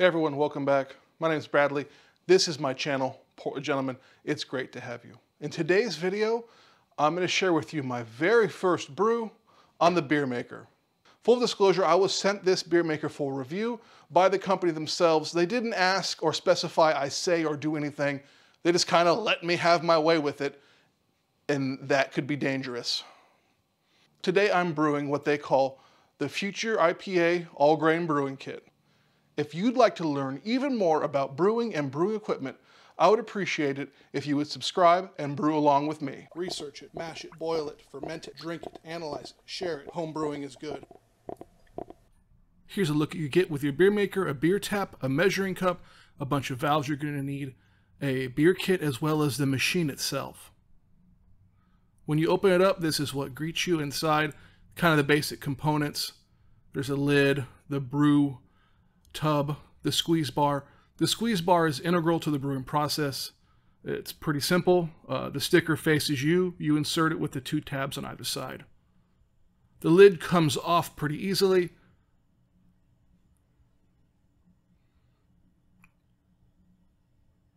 Hey everyone, welcome back. My name is Bradley. This is my channel, Gentleman. It's great to have you. In today's video, I'm going to share with you my very first brew on the BeerMKR. Full disclosure, I was sent this BeerMKR for review by the company themselves. They didn't ask or specify I say or do anything. They just kind of let me have my way with it, and that could be dangerous. Today I'm brewing what they call the Future IPA All Grain Brewing Kit. If you'd like to learn even more about brewing and brewing equipment, I would appreciate it if you would subscribe and brew along with me. Research it, mash it, boil it, ferment it, drink it, analyze it, share it. Home brewing is good. Here's a look at you get with your BeerMKR, a beer tap, a measuring cup, a bunch of valves you're going to need, a beer kit, as well as the machine itself. When you open it up, this is what greets you inside, kind of the basic components. There's a lid, the brew tub, the squeeze bar. The squeeze bar is integral to the brewing process. It's pretty simple. Uh, the sticker faces you. You insert it with the two tabs on either side. The lid comes off pretty easily.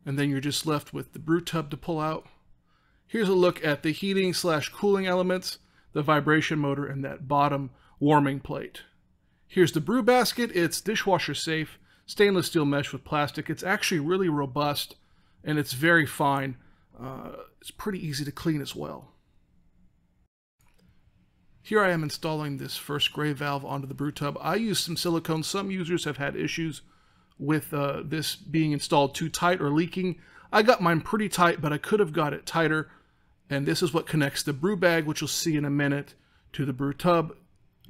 And then you're just left with the brew tub to pull out. Here's a look at the heating slash cooling elements, the vibration motor, and that bottom warming plate. Here's the brew basket. It's dishwasher safe, stainless steel mesh with plastic. It's actually really robust and it's very fine. Uh, it's pretty easy to clean as well. Here I am installing this first gray valve onto the brew tub. I use some silicone. Some users have had issues with uh, this being installed too tight or leaking. I got mine pretty tight, but I could have got it tighter. And this is what connects the brew bag, which you'll see in a minute, to the brew tub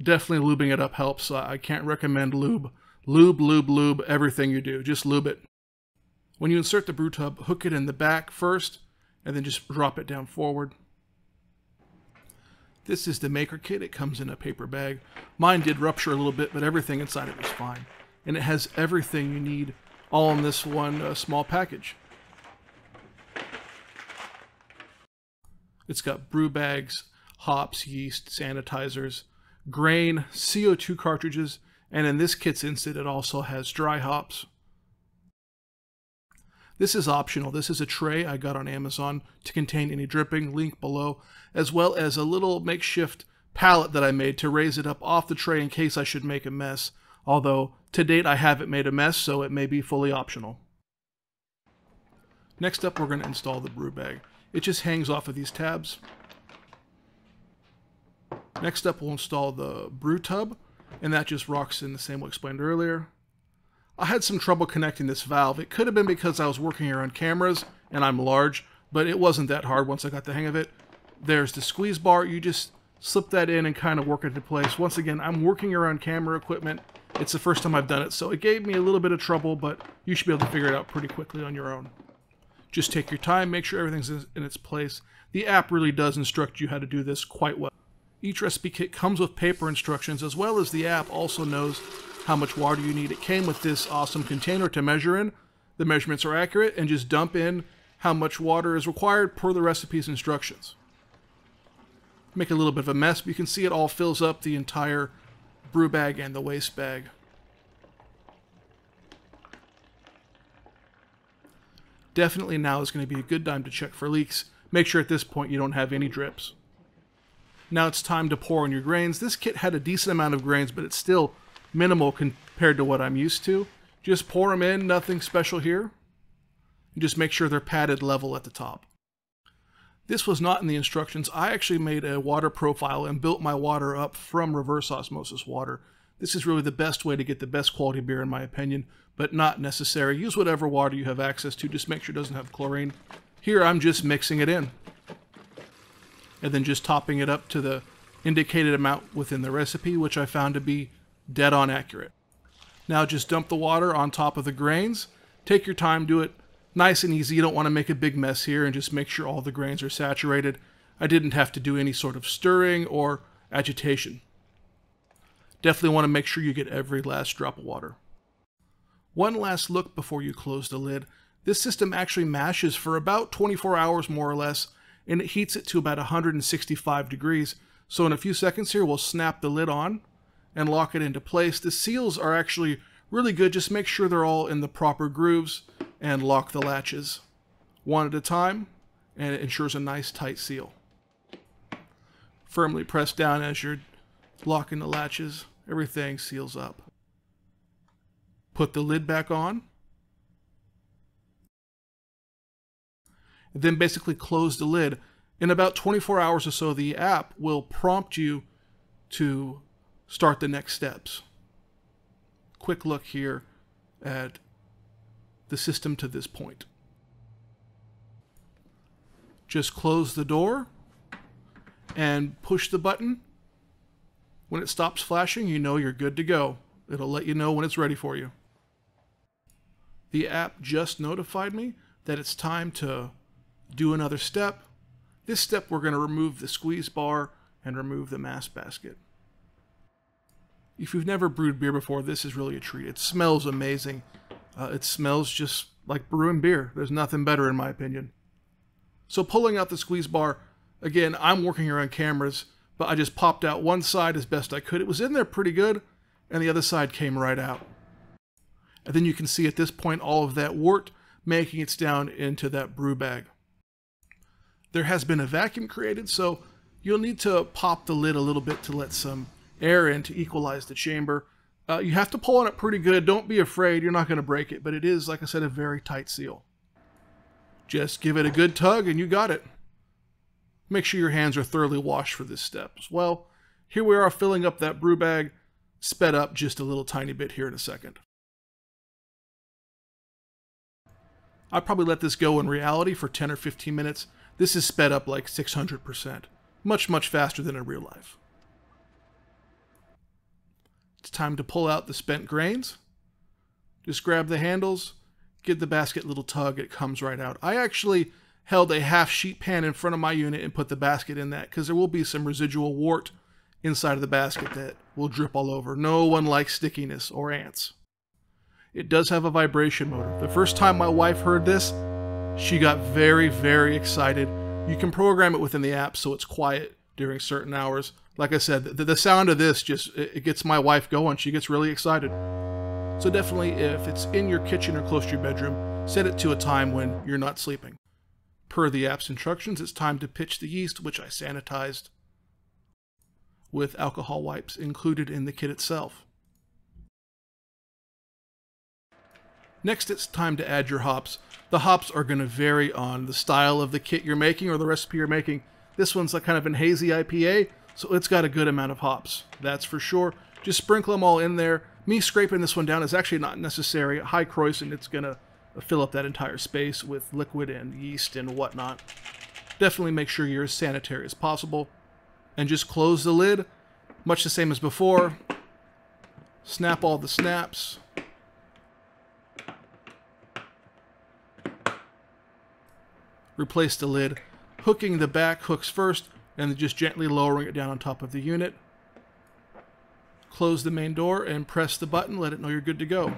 definitely lubing it up helps. I can't recommend lube. Lube, lube, lube, everything you do. Just lube it. When you insert the brew tub, hook it in the back first, and then just drop it down forward. This is the maker kit. It comes in a paper bag. Mine did rupture a little bit, but everything inside it was fine. And it has everything you need all in this one uh, small package. It's got brew bags, hops, yeast, sanitizers, grain, CO2 cartridges, and in this kit's instance, it also has dry hops. This is optional. This is a tray I got on Amazon to contain any dripping, link below, as well as a little makeshift pallet that I made to raise it up off the tray in case I should make a mess, although to date I haven't made a mess, so it may be fully optional. Next up, we're going to install the brew bag. It just hangs off of these tabs. Next up, we'll install the brew tub, and that just rocks in the same way explained earlier. I had some trouble connecting this valve. It could have been because I was working on cameras, and I'm large, but it wasn't that hard once I got the hang of it. There's the squeeze bar. You just slip that in and kind of work it into place. Once again, I'm working around camera equipment. It's the first time I've done it, so it gave me a little bit of trouble, but you should be able to figure it out pretty quickly on your own. Just take your time, make sure everything's in its place. The app really does instruct you how to do this quite well. Each recipe kit comes with paper instructions as well as the app also knows how much water you need. It came with this awesome container to measure in. The measurements are accurate and just dump in how much water is required per the recipe's instructions. Make a little bit of a mess, but you can see it all fills up the entire brew bag and the waste bag. Definitely now is going to be a good time to check for leaks. Make sure at this point you don't have any drips. Now it's time to pour in your grains. This kit had a decent amount of grains, but it's still minimal compared to what I'm used to. Just pour them in, nothing special here. And just make sure they're padded level at the top. This was not in the instructions. I actually made a water profile and built my water up from reverse osmosis water. This is really the best way to get the best quality beer in my opinion, but not necessary. Use whatever water you have access to, just make sure it doesn't have chlorine. Here I'm just mixing it in and then just topping it up to the indicated amount within the recipe, which I found to be dead on accurate. Now just dump the water on top of the grains. Take your time, do it nice and easy. You don't want to make a big mess here and just make sure all the grains are saturated. I didn't have to do any sort of stirring or agitation. Definitely want to make sure you get every last drop of water. One last look before you close the lid. This system actually mashes for about 24 hours more or less and it heats it to about 165 degrees. So in a few seconds here, we'll snap the lid on and lock it into place. The seals are actually Really good, just make sure they're all in the proper grooves and lock the latches one at a time and it ensures a nice tight seal. Firmly press down as you're locking the latches, everything seals up. Put the lid back on. Then basically close the lid. In about 24 hours or so, the app will prompt you to start the next steps. Quick look here at the system to this point. Just close the door and push the button. When it stops flashing, you know you're good to go. It'll let you know when it's ready for you. The app just notified me that it's time to do another step. This step, we're going to remove the squeeze bar and remove the mash basket. If you've never brewed beer before, this is really a treat. It smells amazing. Uh, it smells just like brewing beer. There's nothing better in my opinion. So pulling out the squeeze bar, again, I'm working around cameras, but I just popped out one side as best I could. It was in there pretty good, and the other side came right out. And then you can see at this point all of that wort making its down into that brew bag. There has been a vacuum created, so you'll need to pop the lid a little bit to let some air in to equalize the chamber. Uh, you have to pull on it pretty good. Don't be afraid. You're not going to break it, but it is, like I said, a very tight seal. Just give it a good tug and you got it. Make sure your hands are thoroughly washed for this step as well. Here we are filling up that brew bag, sped up just a little tiny bit here in a second. I probably let this go in reality for 10 or 15 minutes. This is sped up like 600%. Much, much faster than in real life. It's time to pull out the spent grains. Just grab the handles, give the basket a little tug, it comes right out. I actually held a half sheet pan in front of my unit and put the basket in that because there will be some residual wort inside of the basket that will drip all over. No one likes stickiness or ants. It does have a vibration motor. The first time my wife heard this, she got very, very excited. You can program it within the app so it's quiet during certain hours. Like I said, the, the sound of this just it gets my wife going. She gets really excited. So definitely, if it's in your kitchen or close to your bedroom, set it to a time when you're not sleeping. Per the app's instructions, it's time to pitch the yeast, which I sanitized with alcohol wipes included in the kit itself. Next, it's time to add your hops. The hops are going to vary on the style of the kit you're making or the recipe you're making. This one's like kind of an hazy IPA, so it's got a good amount of hops. That's for sure. Just sprinkle them all in there me scraping this one down is actually not necessary. High Krausen, it's going to fill up that entire space with liquid and yeast and whatnot. Definitely make sure you're as sanitary as possible. And just close the lid, much the same as before. Snap all the snaps. Replace the lid, hooking the back hooks first, and just gently lowering it down on top of the unit close the main door and press the button, let it know you're good to go.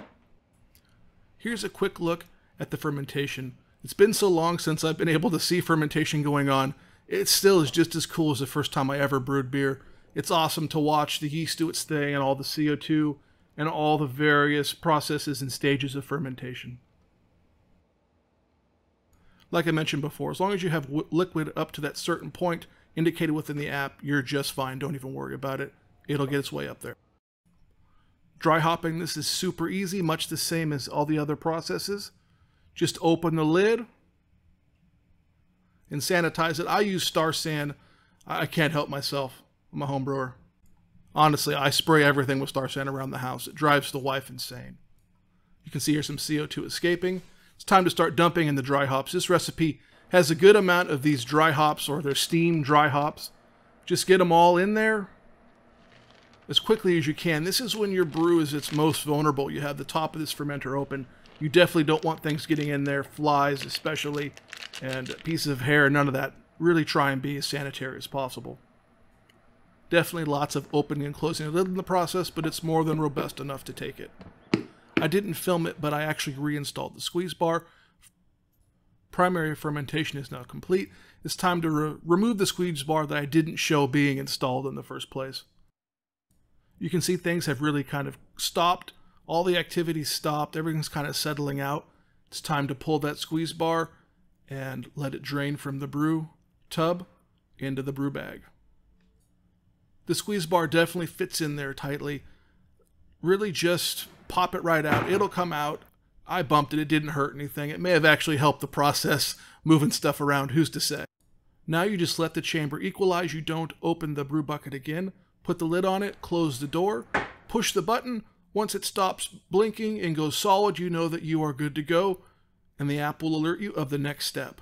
Here's a quick look at the fermentation. It's been so long since I've been able to see fermentation going on. It still is just as cool as the first time I ever brewed beer. It's awesome to watch the yeast do its thing and all the CO2 and all the various processes and stages of fermentation. Like I mentioned before, as long as you have liquid up to that certain point indicated within the app, you're just fine. Don't even worry about it. It'll get its way up there. Dry hopping this is super easy, much the same as all the other processes. Just open the lid and sanitize it. I use Star San. I can't help myself. I'm a home brewer. Honestly, I spray everything with Star San around the house. It drives the wife insane. You can see here some CO2 escaping. It's time to start dumping in the dry hops. This recipe has a good amount of these dry hops or their steam dry hops. Just get them all in there as quickly as you can. This is when your brew is its most vulnerable. You have the top of this fermenter open. You definitely don't want things getting in there, flies especially, and pieces of hair, none of that. Really try and be as sanitary as possible. Definitely lots of opening and closing a lid in the process, but it's more than robust enough to take it. I didn't film it, but I actually reinstalled the squeeze bar. Primary fermentation is now complete. It's time to re remove the squeeze bar that I didn't show being installed in the first place you can see things have really kind of stopped all the activity stopped, everything's kind of settling out. It's time to pull that squeeze bar and let it drain from the brew tub into the brew bag. The squeeze bar definitely fits in there tightly. Really just pop it right out. It'll come out. I bumped it. It didn't hurt anything. It may have actually helped the process moving stuff around. Who's to say? Now you just let the chamber equalize. You don't open the brew bucket again. Put the lid on it, close the door, push the button. Once it stops blinking and goes solid, you know that you are good to go, and the app will alert you of the next step.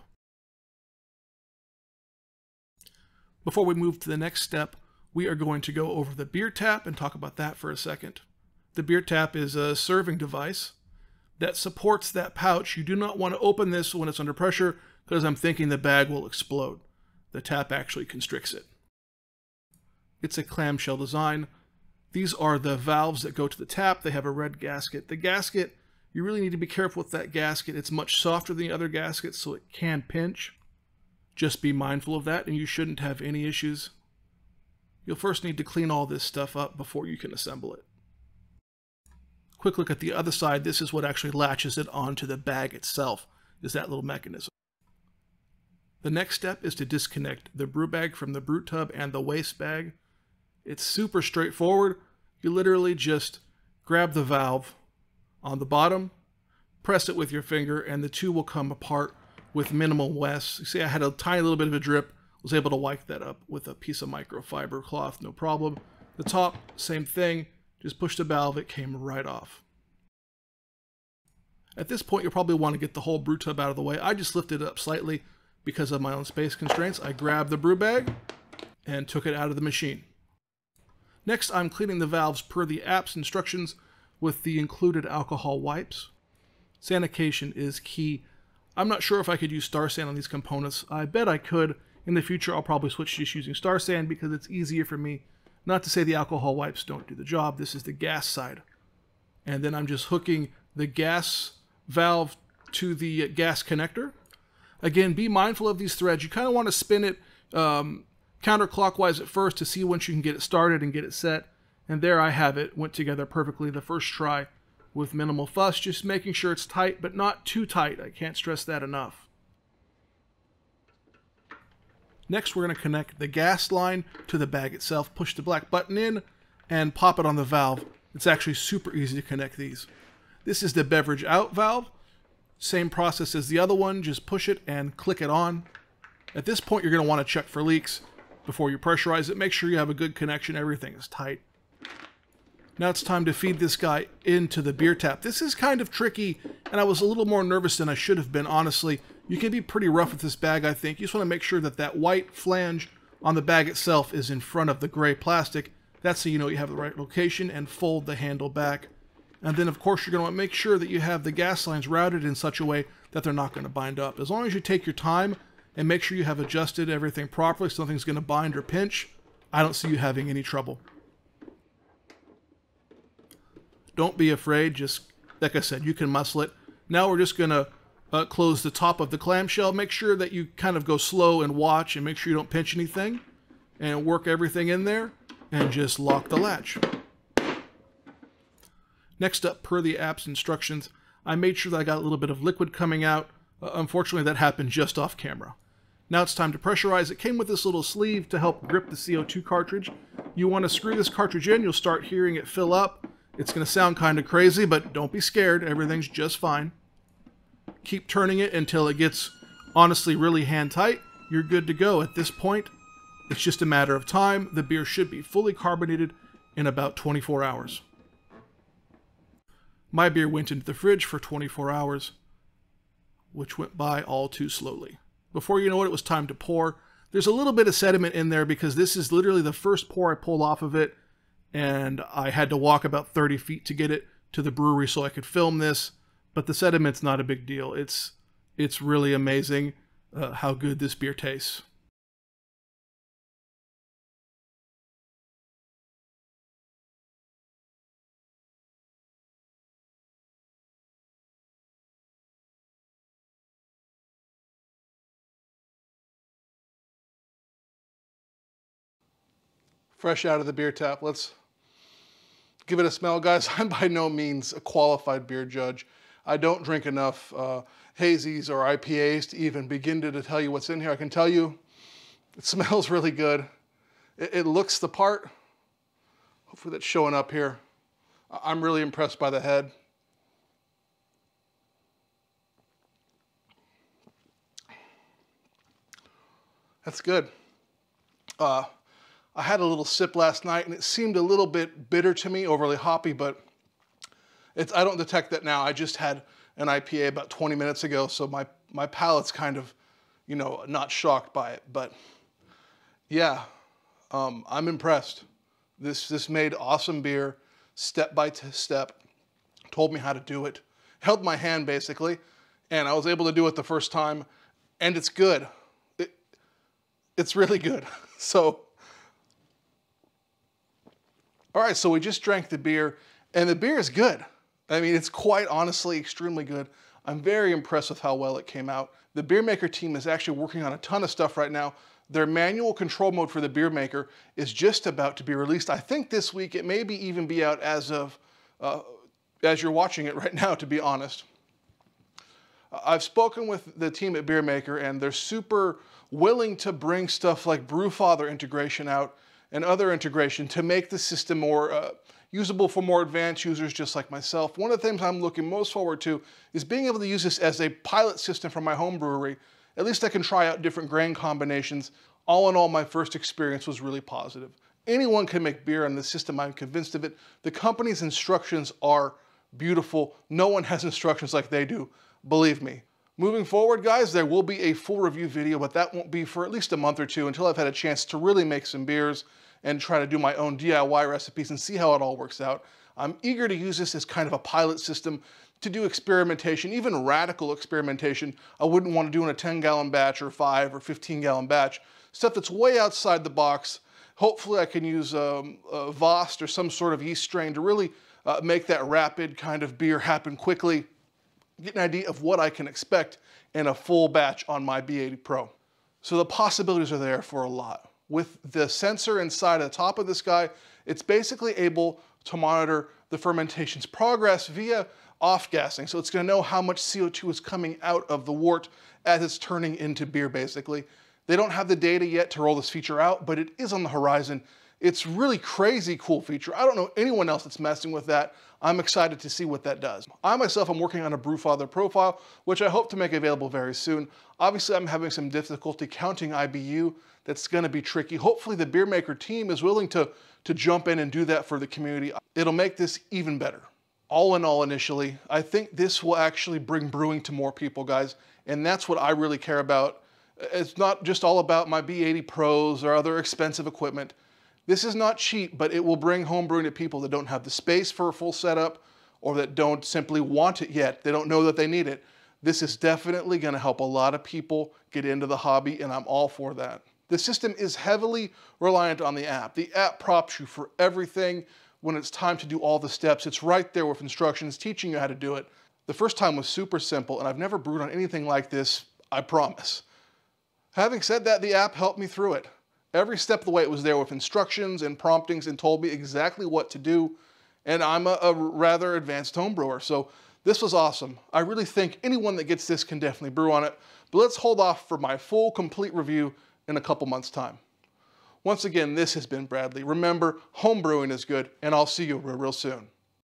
Before we move to the next step, we are going to go over the beer tap and talk about that for a second. The beer tap is a serving device that supports that pouch. You do not want to open this when it's under pressure because I'm thinking the bag will explode. The tap actually constricts it. It's a clamshell design. These are the valves that go to the tap. They have a red gasket. The gasket, you really need to be careful with that gasket. It's much softer than the other gaskets, so it can pinch. Just be mindful of that, and you shouldn't have any issues. You'll first need to clean all this stuff up before you can assemble it. Quick look at the other side. This is what actually latches it onto the bag itself, is that little mechanism. The next step is to disconnect the brew bag from the brew tub and the waste bag. It's super straightforward. You literally just grab the valve on the bottom, press it with your finger, and the two will come apart with minimal wess. You see I had a tiny little bit of a drip, was able to wipe that up with a piece of microfiber cloth, no problem. The top, same thing, just push the valve, it came right off. At this point, you'll probably want to get the whole brew tub out of the way. I just lifted it up slightly because of my own space constraints. I grabbed the brew bag and took it out of the machine. Next, I'm cleaning the valves per the app's instructions with the included alcohol wipes. Sanitation is key. I'm not sure if I could use Star San on these components. I bet I could. In the future, I'll probably switch to just using Star San because it's easier for me. Not to say the alcohol wipes don't do the job. This is the gas side. And then I'm just hooking the gas valve to the gas connector. Again, be mindful of these threads. You kind of want to spin it um, counterclockwise at first to see once you can get it started and get it set. And there I have it. Went together perfectly the first try with minimal fuss, just making sure it's tight, but not too tight. I can't stress that enough. Next, we're going to connect the gas line to the bag itself. Push the black button in and pop it on the valve. It's actually super easy to connect these. This is the beverage out valve. Same process as the other one, just push it and click it on. At this point, you're going to want to check for leaks before you pressurize it. Make sure you have a good connection, everything is tight. Now it's time to feed this guy into the beer tap. This is kind of tricky, and I was a little more nervous than I should have been, honestly. You can be pretty rough with this bag, I think. You just want to make sure that that white flange on the bag itself is in front of the gray plastic. That's so you know you have the right location, and fold the handle back. And then, of course, you're going to to make sure that you have the gas lines routed in such a way that they're not going to bind up. As long as you take your time and make sure you have adjusted everything properly so nothing's going to bind or pinch, I don't see you having any trouble. Don't be afraid. Just, like I said, you can muscle it. Now we're just going to uh, close the top of the clamshell. Make sure that you kind of go slow and watch and make sure you don't pinch anything. And work everything in there and just lock the latch. Next up, per the app's instructions, I made sure that I got a little bit of liquid coming out. Uh, unfortunately, that happened just off camera. Now it's time to pressurize. It came with this little sleeve to help grip the CO2 cartridge. You want to screw this cartridge in, you'll start hearing it fill up. It's going to sound kind of crazy, but don't be scared. Everything's just fine. Keep turning it until it gets honestly really hand tight. You're good to go. At this point, it's just a matter of time. The beer should be fully carbonated in about 24 hours. My beer went into the fridge for 24 hours, which went by all too slowly. Before you know it, it was time to pour. There's a little bit of sediment in there because this is literally the first pour I pulled off of it, and I had to walk about 30 feet to get it to the brewery so I could film this. But the sediment's not a big deal. It's it's really amazing uh, how good this beer tastes. fresh out of the beer tap. Let's give it a smell, guys. I'm by no means a qualified beer judge. I don't drink enough uh, hazies or IPAs to even begin to, to, tell you what's in here. I can tell you it smells really good. It, it looks the part. Hopefully that's showing up here. I'm really impressed by the head. That's good. Uh, I had a little sip last night and it seemed a little bit bitter to me, overly hoppy, but it's, I don't detect that now. I just had an IPA about 20 minutes ago, so my, my palate's kind of, you know, not shocked by it. But yeah, um, I'm impressed. This, this made awesome beer, step by step, told me how to do it, held my hand basically, and I was able to do it the first time, and it's good. It, it's really good. So, all right, so we just drank the beer, and the beer is good. I mean, it's quite honestly extremely good. I'm very impressed with how well it came out. The BeerMKR team is actually working on a ton of stuff right now. Their manual control mode for the BeerMKR is just about to be released. I think this week it may be even be out as of uh, as you're watching it right now, to be honest. I've spoken with the team at BeerMKR and they're super willing to bring stuff like Brewfather integration out and other integration to make the system more uh, usable for more advanced users just like myself. One of the things I'm looking most forward to is being able to use this as a pilot system for my home brewery. At least I can try out different grain combinations. All in all, my first experience was really positive. Anyone can make beer on the system, I'm convinced of it. The company's instructions are beautiful. No one has instructions like they do, believe me. Moving forward, guys, there will be a full review video, but that won't be for at least a month or two until I've had a chance to really make some beers and try to do my own DIY recipes and see how it all works out. I'm eager to use this as kind of a pilot system to do experimentation, even radical experimentation. I wouldn't want to do in a 10 gallon batch or 5 or 15 gallon batch. Stuff that's way outside the box. Hopefully I can use um, a Voss or some sort of yeast strain to really uh, make that rapid kind of beer happen quickly. Get an idea of what I can expect in a full batch on my B80 Pro. So the possibilities are there for a lot. With the sensor inside the top of this guy, it's basically able to monitor the fermentation's progress via off-gassing. So it's gonna know how much CO2 is coming out of the wort as it's turning into beer, basically. They don't have the data yet to roll this feature out, but it is on the horizon. It's really crazy cool feature. I don't know anyone else that's messing with that. I'm excited to see what that does. I myself am working on a Brewfather profile, which I hope to make available very soon. Obviously, I'm having some difficulty counting IBU. That's gonna be tricky. Hopefully the BeerMKR team is willing to, to jump in and do that for the community. It'll make this even better. All in all, initially, I think this will actually bring brewing to more people, guys. And that's what I really care about. It's not just all about my B80 Pros or other expensive equipment. This is not cheap, but it will bring homebrewing to people that don't have the space for a full setup or that don't simply want it yet. They don't know that they need it. This is definitely going to help a lot of people get into the hobby, and I'm all for that. The system is heavily reliant on the app. The app props you for everything when it's time to do all the steps. It's right there with instructions teaching you how to do it. The first time was super simple, and I've never brewed on anything like this, I promise. Having said that, the app helped me through it. Every step of the way it was there with instructions and promptings and told me exactly what to do. And I'm a, a rather advanced home brewer, so this was awesome. I really think anyone that gets this can definitely brew on it. But let's hold off for my full, complete review in a couple months' time. Once again, this has been Bradley. Remember, home brewing is good, and I'll see you real, real soon.